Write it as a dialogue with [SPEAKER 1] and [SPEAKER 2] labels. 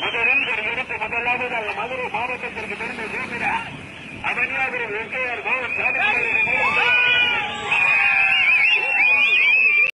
[SPEAKER 1] முதலில் எடுத்து முதலாவதாக மதுரை மாவட்டத்திற்கு பெருமை சேர்க்கிறார் அவனியாபுரம்